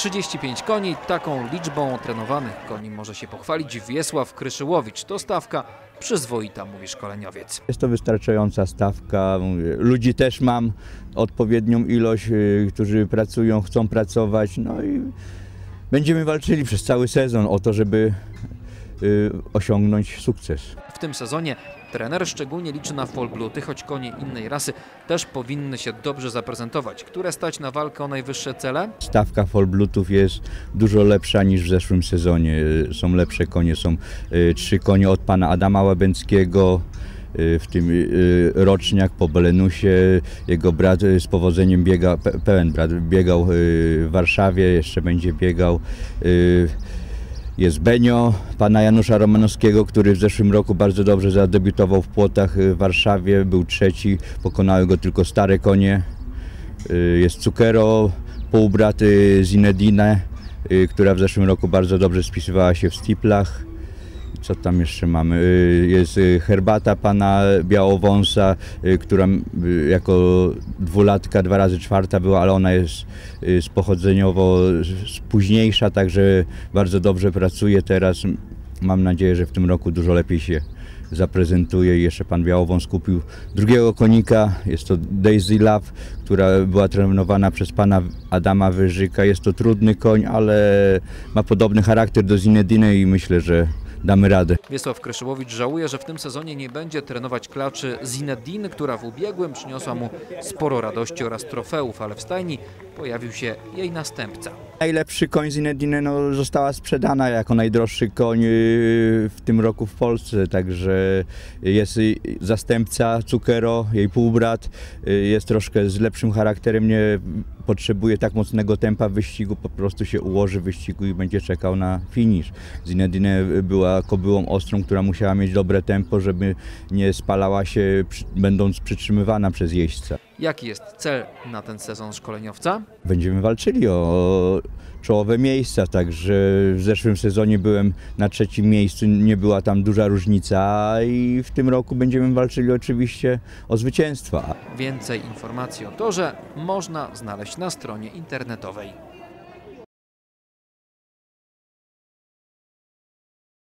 35 koni, taką liczbą trenowanych koni może się pochwalić Wiesław Kryszyłowicz. To stawka przyzwoita, mówi szkoleniowiec. Jest to wystarczająca stawka. Ludzi też mam odpowiednią ilość, y, którzy pracują, chcą pracować. No i będziemy walczyli przez cały sezon o to, żeby osiągnąć sukces. W tym sezonie trener szczególnie liczy na Folbluty, choć konie innej rasy też powinny się dobrze zaprezentować. Które stać na walkę o najwyższe cele? Stawka Folblutów jest dużo lepsza niż w zeszłym sezonie. Y, Są lepsze konie, są y, trzy konie od pana Adama Łabęckiego, y, w tym y, roczniak po Belenusie. Jego brat y, z powodzeniem biega, pe- pełen brat biegał y, w Warszawie, jeszcze będzie biegał. Jest Benio, pana Janusza Romanowskiego, który w zeszłym roku bardzo dobrze zadebiutował w Płotach y, w Warszawie, był trzeci, pokonały go tylko stare konie. Y, Jest Cukero, półbrat Zinedine, y, która w zeszłym roku bardzo dobrze spisywała się w stiplach. Co tam jeszcze mamy? Y, Jest y, herbata pana Białowąsa, y, która jako dwulatka dwa razy czwarta była, ale ona jest pochodzeniowo późniejsza, także bardzo dobrze pracuje teraz. Mam nadzieję, że w tym roku dużo lepiej się zaprezentuje jeszcze pan Białowąs kupił drugiego konika, jest to Daisy Love, która była trenowana przez pana Adama Wyżyka. Jest to trudny koń, ale ma podobny charakter do Zinedine i myślę, że damy radę. Wiesław Kryszyłowicz żałuje, że w tym sezonie nie będzie trenować klaczy Zinedine, która w ubiegłym przyniosła mu sporo radości oraz trofeów, ale w stajni pojawił się jej następca. Najlepszy koń Zinedine no, została sprzedana jako najdroższy koń yy, w tym roku w Polsce, także jest y, zastępca Cukero, jej półbrat, y, jest troszkę z lepszym charakterem, nie potrzebuje tak mocnego tempa wyścigu, po prostu się ułoży w wyścigu i będzie czekał na finisz. Zinedine była kobyłą ostrą, która musiała mieć dobre tempo, żeby nie spalała się będąc przytrzymywana przez jeźdźca. Jaki jest cel na ten sezon szkoleniowca? będziemy walczyli o czołowe miejsca, także w zeszłym sezonie byłem na trzecim miejscu, nie była tam duża różnica i w tym roku będziemy walczyli oczywiście o zwycięstwa. Więcej informacji o torze można znaleźć na stronie internetowej.